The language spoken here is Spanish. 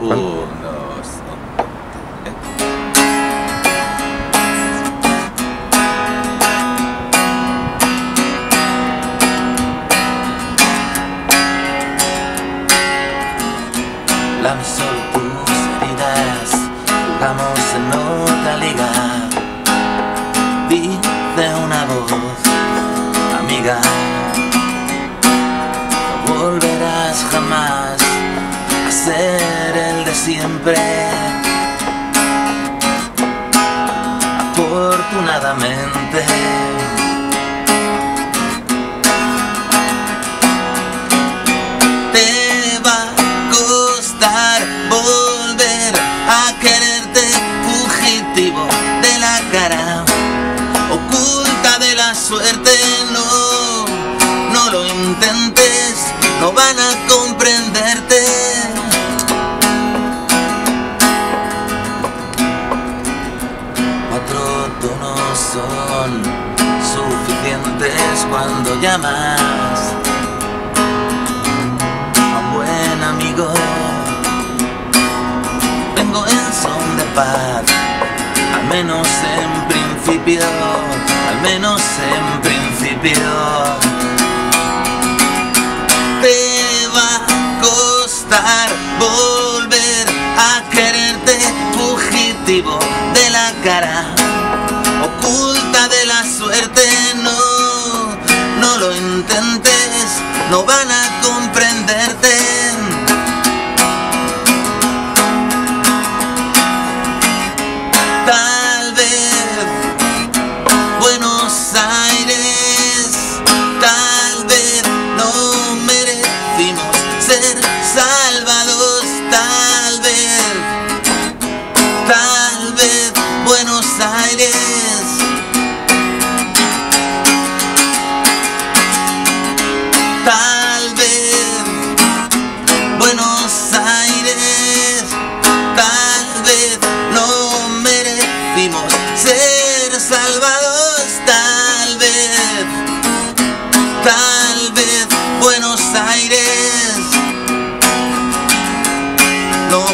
Uno, La solo tus heridas, jugamos en otra liga. Afortunadamente. Te va a costar volver a quererte fugitivo de la cara oculta de la suerte. No, no lo intentes, no van a son suficientes cuando llamas a un buen amigo. Vengo en son de paz, al menos en principio, al menos en principio. Te va a costar volver a quererte fugitivo de la cara suerte, no, no lo intentes, no van a comprenderte. Tal vez Buenos Aires, tal vez no merecimos ser salvados, tal vez, tal vez Buenos Aires. ser salvados tal vez, tal vez Buenos Aires. No